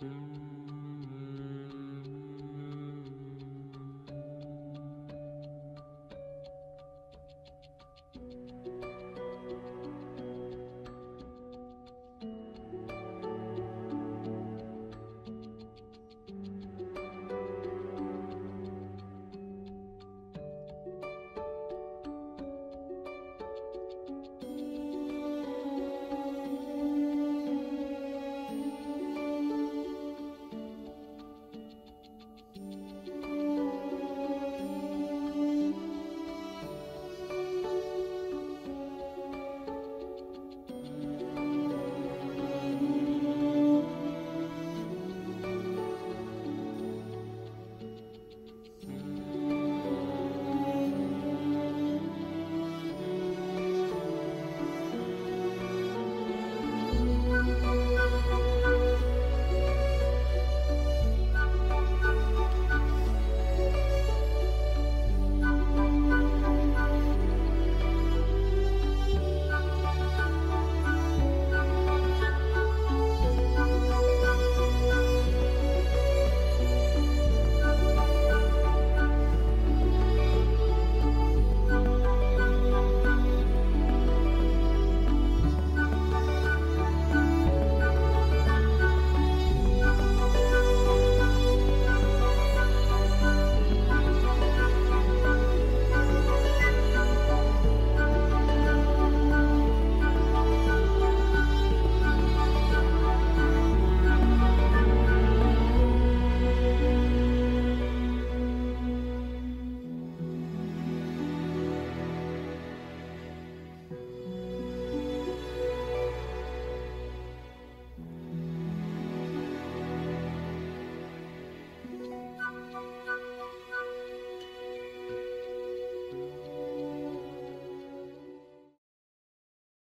Mm-hmm.